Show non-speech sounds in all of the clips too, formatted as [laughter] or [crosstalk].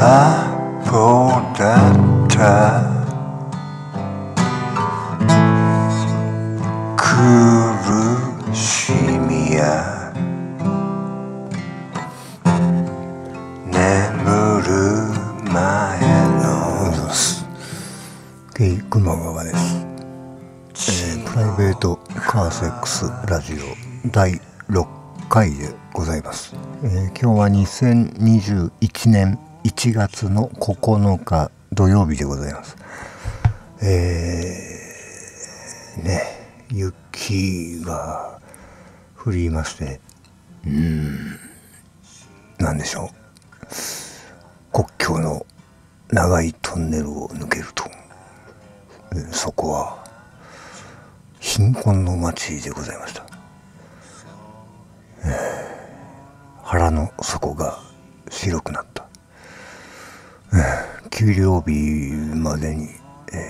空っぽだった。苦しみや。眠る前の熊川です、えープライベートカーセックスラジオ第6回でございます、えー今日は2021年1月の9日土曜日でございます。えー、ね雪が降りましてうんなんでしょう。国境の長いトンネルを抜けると。そこは貧困の町でございました、えー腹の底が白くなった、給料日までに、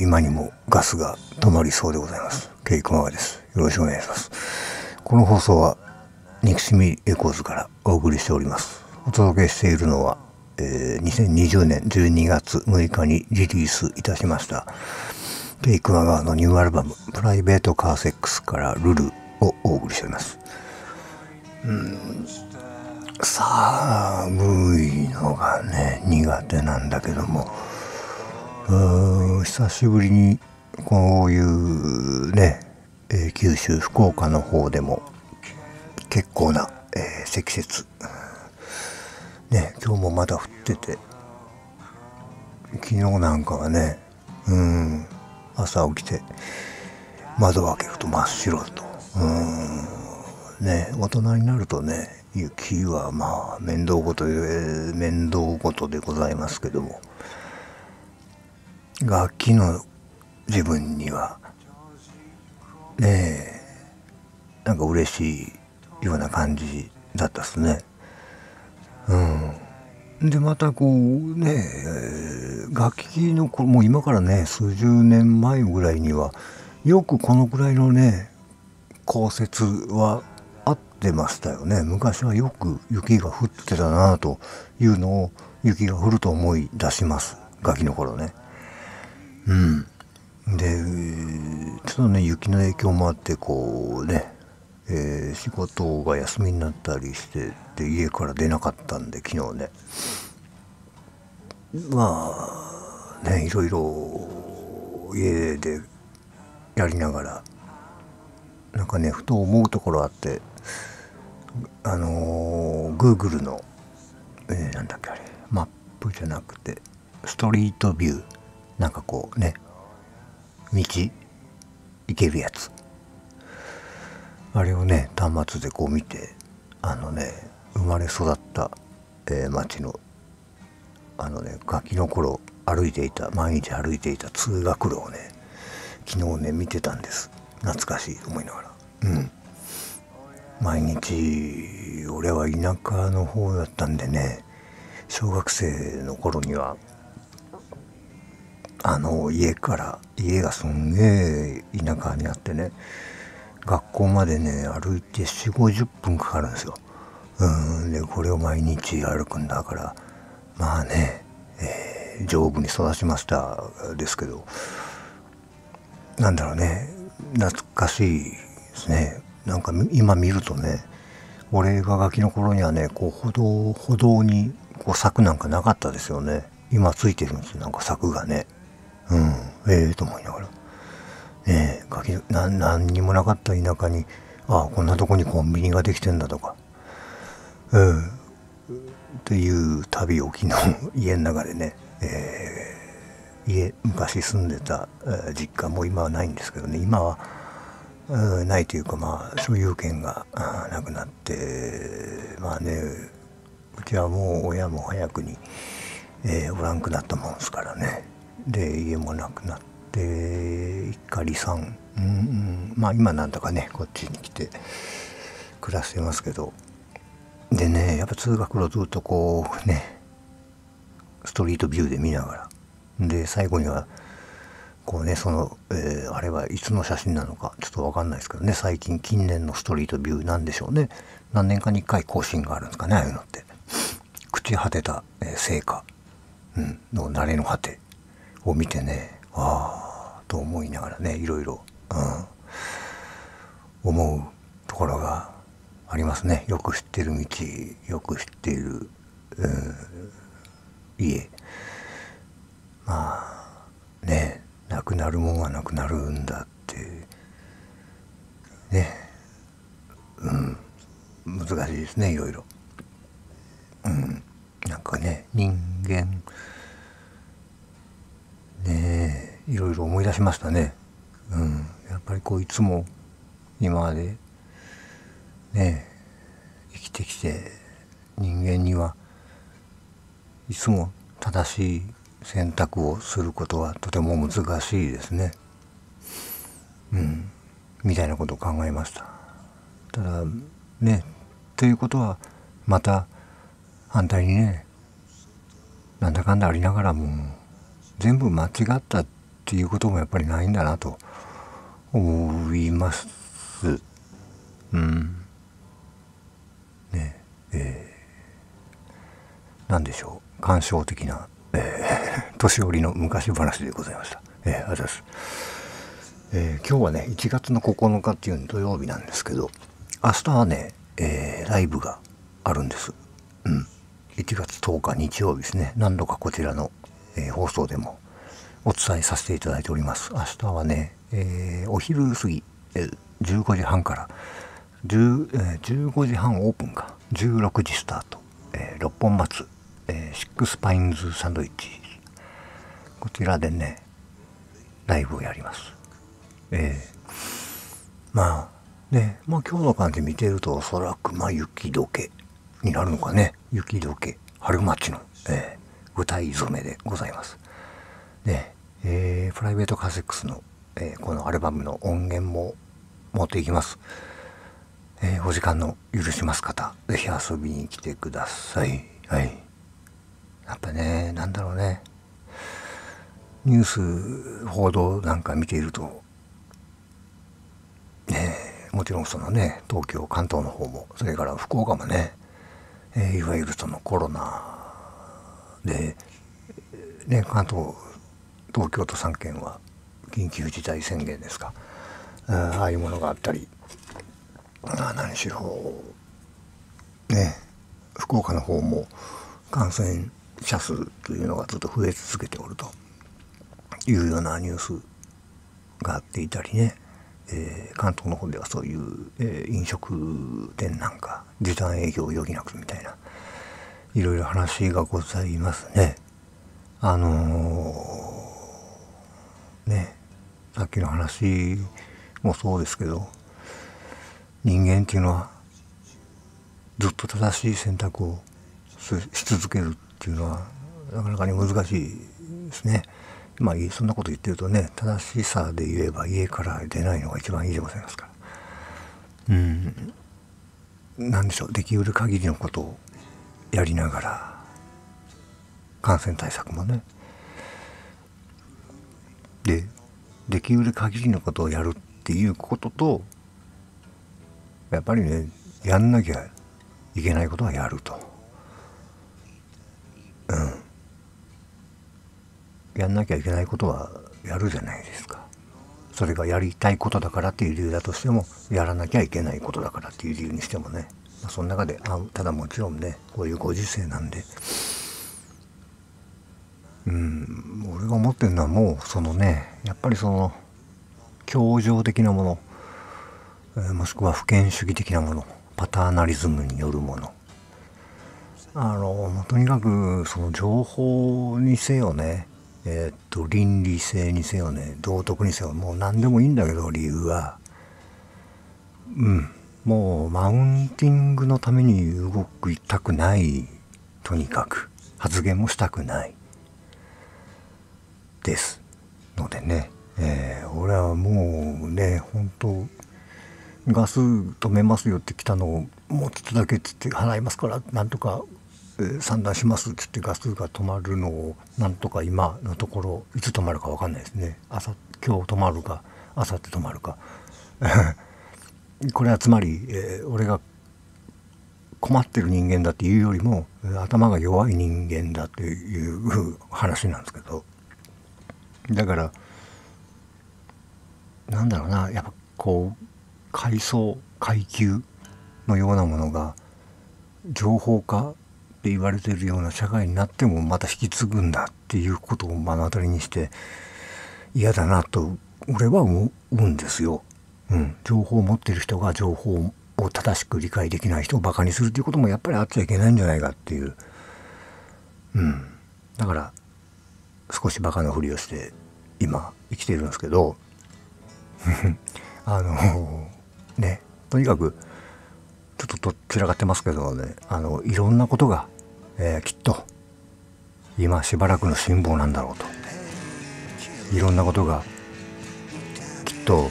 今にもガスが止まりそうでございます。ケイクマガです。よろしくお願いします。この放送は憎しみエコーズからお送りしております。お届けしているのは、えー2020年12月6日にリリースいたしましたケイクマガのニューアルバム「プライベートカーセックス」から「ルル」をお送りしております。寒いのがね苦手なんだけども。久しぶりにこういうね、え九州福岡の方でも結構な、えー積雪。ね今日もまだ降ってて。昨日なんかはねうん朝起きて窓を開けると真っ白と。うんね大人になるとね雪はまあ面倒ごとで面倒ごとでございますけども楽器の自分にはねえなんか嬉しいような感じだったっすね。うん、でまたこうねえ楽器のもう今からね数十年前ぐらいにはよくこのくらいのね降雪はてましたよね。昔はよく雪が降ってたなというのを雪が降ると思い出します。ガキの頃ね。うん。でちょっとね雪の影響もあってこうね、えー仕事が休みになったりしてで家から出なかったんで昨日ね。まあねいろいろ家でやりながらなんかねふと思うところあってあのー、Google の、えーなんだっけあれ。マップじゃなくてストリートビュー。なんかこうね道行けるやつ。あれをね端末でこう見てあのね生まれ育った、えー町のあのねガキの頃歩いていた毎日歩いていた通学路をね昨日ね見てたんです。懐かしい思いながら。うん。毎日俺は田舎の方だったんでね小学生の頃にはあの家から家がすんげえ田舎にあってね学校までね歩いて4 5 0分かかるんですよ。うんでこれを毎日歩くんだからまあね、えー丈夫に育ちましたですけどなんだろうね懐かしいですねなんか今見るとね俺がガキの頃にはねこう歩道歩道にこう柵なんかなかったですよね。今ついてるんですよなんか柵がね。うんええと思いながら。ねえガキな何にもなかった田舎にああこんなとこにコンビニができてんだとか。うん。っていう旅を昨日 [laughs] 家の中でね、えー家昔住んでた、実家も今はないんですけどね。今は、ないというかまあ所有権がなくなってまあねうちはもう親も早くに、えーおらんくなったもんですからね。で家もなくなって一家離散、うんうん、まあ今なんとかねこっちに来て暮らしてますけど。でねやっぱ通学路ずっとこうねストリートビューで見ながら。で最後にはこうねその、えーあれはいつの写真なのかちょっと分かんないですけどね最近近年のストリートビューなんでしょうね。何年かに1回更新があるんですかねああいうのって。朽ち果てた、えー成果うん、の慣れの果てを見てねああと思いながらねいろいろ、うん、思うところがありますね。よく知ってる道よく知っている、うん、家まあねなくなるもんはなくなるんだって。ね。うん。難しいですねいろいろ。うん。なんかね人間。ね。いろいろ思い出しましたね。うん、やっぱりこういつも今まで。ね。生きてきて人間にはいつも正しい選択をすることはとても難しいですね。うん、みたいなことを考えました。ただねということはまた反対にねなんだかんだありながらも全部間違ったっていうこともやっぱりないんだなと思います。うん。ねえー、なんでしょう感傷的な、えー、年寄りの昔話でございました。えー、あざす。えー、今日はね1月の9日っていう土曜日なんですけど明日はね、えー、ライブがあるんです。うん。1月10日日曜日ですね何度かこちらの、え、放送でもお伝えさせていただいております明日はね、え、お昼過ぎ、えー、15時半から10え15時半オープンか16時スタート、えー、六本松、えー、シックスパインズサンドイッチこちらでねライブをやりますえー、まあねまあ今日の感じ見てるとおそらくまあ雪解けになるのかね雪解け春町の、えー、舞台染めでございます。で、えー、プライベートカセックスの、えー、このアルバムの音源も持っていきます。えー、お時間の許します方、ぜひ遊びに来てください。はい。やっぱね、なんだろうね。ニュース報道なんか見ていると、ねもちろんそのね、東京、関東の方も、それから福岡もね、えー、いわゆるそのコロナで、ね、関東東京都3県は緊急事態宣言ですかああいうものがあったりあ何しろね福岡の方も感染者数というのがずっと増え続けておるというようなニュースがあっていたりねえー、関東の方ではそういう、えー、飲食店なんか時短営業を余儀なくみたいないろいろ話がございますね。あのー、ねさっきの話もそうですけど人間っていうのはずっと正しい選択をし続けるっていうのはなかなかに難しいですね。まあそんなこと言ってるとね正しさで言えば家から出ないのが一番いいでございますからうん何でしょうできうる限りのことをやりながら感染対策もねでできうる限りのことをやるっていうこととやっぱりねやんなきゃいけないことはやると。うんやんなきゃいけないことはやるじゃないですか。それがやりたいことだからっていう理由だとしてもやらなきゃいけないことだからっていう理由にしてもね、ま、その中であただもちろんねこういうご時世なんで。うん俺が思ってるのはもうそのねやっぱりその協情的なもの、もしくは不権主義的なものパターナリズムによるもの。あのとにかくその情報にせよねえー、っと倫理性にせよね道徳にせよもう何でもいいんだけど理由はうんもうマウンティングのために動くたくないとにかく発言もしたくないですのでね、えー、俺はもうね本当ガス止めますよって来たのをもうちょっとだけっつって払いますからなんとか算段しますっつってガスが止まるのをなんとか今のところいつ止まるか分かんないですね。朝今日止まるか明後日止まるか。[laughs] これはつまり、えー、俺が困ってる人間だっていうよりも頭が弱い人間だっていう話なんですけど。だからなんだろうなやっぱこう階層階級のようなものが情報化って言われてるような社会になってもまた引き継ぐんだっていうことを目の当たりにして嫌だなと俺は思うんですよ。うん、情報を持ってる人が情報を正しく理解できない人をバカにするっていうこともやっぱりあっちゃいけないんじゃないかっていう。うん、だから少しバカなふりをして今生きてるんですけど [laughs] あのねとにかくちょっとと散らかってますけどねあのいろんなことが、えー、きっと今しばらくの辛抱なんだろうといろんなことがきっと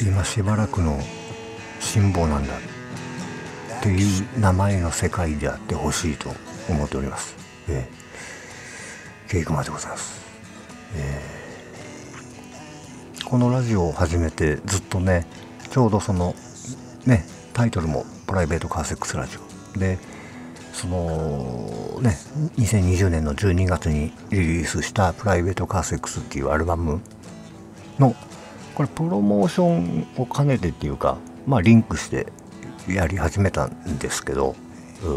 今しばらくの辛抱なんだっていう名前の世界であってほしいと思っております。えー、ケイクマでございます。えー、このラジオを始めてずっとねちょうどそのねタイトルも「プライベートカーセックスラジオ」でそのね2020年の12月にリリースした「プライベートカーセックス」っていうアルバムのこれプロモーションを兼ねてっていうかまあリンクしてやり始めたんですけど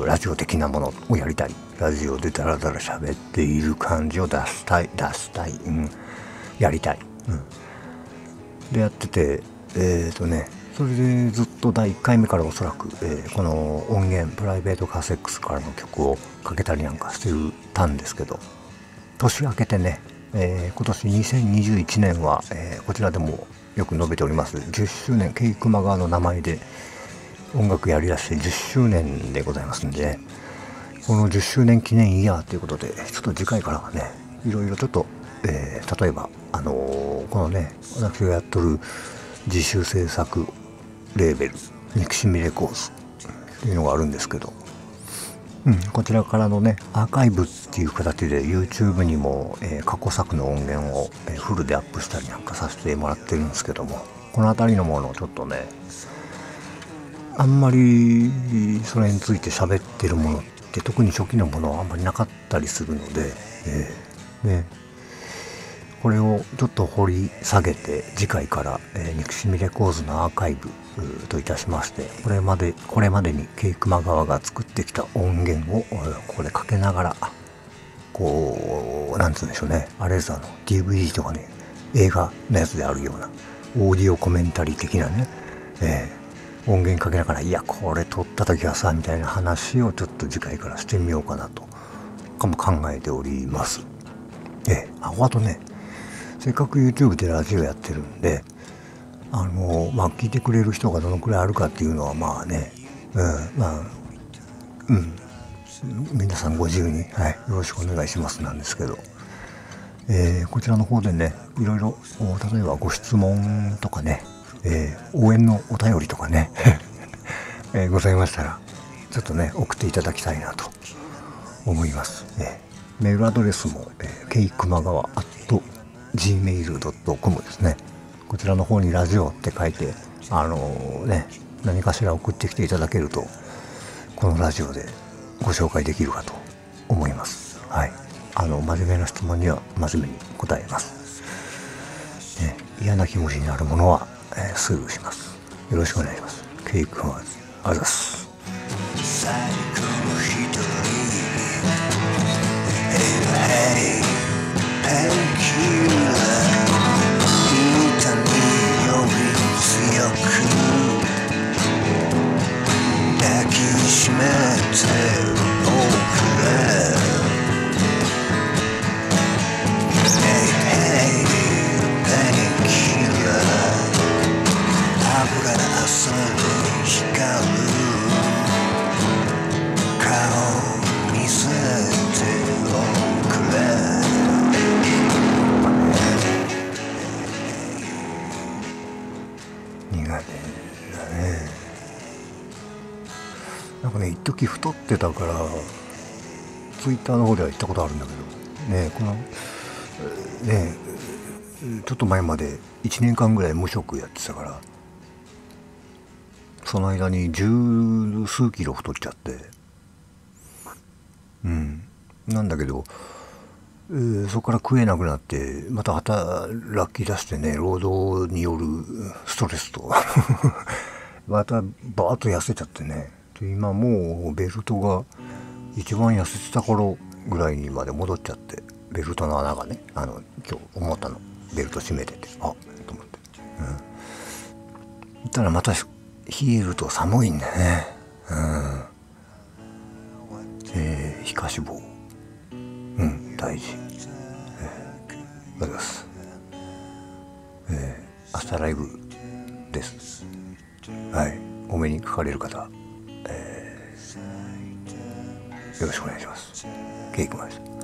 ラジオ的なものをやりたい。ラジオでダラダラ喋っている感じを出したい出したい、うん、やりたい、うん、でやっててえっ、ー、とねそれでずっと第1回目からおそらく、えー、この音源プライベートカーセックスからの曲をかけたりなんかしてたんですけど年明けてね、えー、今年2021年は、えー、こちらでもよく述べております。10周年ケイクマ側の名前で音楽やりだして10周年でございますんでこの10周年記念イヤーということでちょっと次回からはねいろいろちょっと、えー、例えばあのー、このね私がやっとる自主制作レーベル憎しみレコーズっていうのがあるんですけど、うん、こちらからのねアーカイブっていう形で YouTube にも、えー、過去作の音源を、えー、フルでアップしたりなんかさせてもらってるんですけどもこの辺りのものをちょっとねあんまりそれについて喋ってるものって特に初期のものはあんまりなかったりするので、えー、ねこれをちょっと掘り下げて次回から、えー、憎しみレコーズのアーカイブといたしましてこれまでこれまでにケイクマ側が作ってきた音源をここでかけながらこうなんつうんでしょうねあれですあの DVD とかね映画のやつであるようなオーディオコメンタリー的なね、えー、音源かけながらいやこれ撮った時はさみたいな話をちょっと次回からしてみようかなとかも考えております。えー、あとねせっかく YouTube でラジオやってるんであのまあ聞いてくれる人がどのくらいあるかっていうのはまあね、うん、まあうん。皆さんご自由に、はい、よろしくお願いしますなんですけど、えー、こちらの方でねいろいろ例えばご質問とかね、えー、応援のお便りとかね、[laughs] えー、ございましたらちょっとね送っていただきたいなと思います、えー、メールアドレスも、えー、ケイクマガワ at gmail.com ですね。こちらの方にラジオって書いてあのね何かしら送ってきていただけるとこのラジオでご紹介できるかと思います。はい。あの真面目な質問には真面目に答えます、ね、嫌な気持ちになるものは、えー、スルーします。よろしくお願いします。ケイクマーズあざす。抱き太ってたからツイッターの方では行ったことあるんだけどねこのねちょっと前まで1年間ぐらい無職やってたからその間に十数キロ太っちゃってうん。なんだけど、えーそこから食えなくなってまた働き出してね労働によるストレスと [laughs] またバーッと痩せちゃってね。で今もうベルトが一番痩せてた頃ぐらいにまで戻っちゃってベルトの穴がねあの今日思ったの。ベルト締めててあっと思って。うん。たらまた冷えると寒いんだね。うん。えー、皮下脂肪。うん大事、えー、ありがとうございます。えー、朝ライブです。はい。お目にかかれる方、よろしくお願いします。ケイクマンです。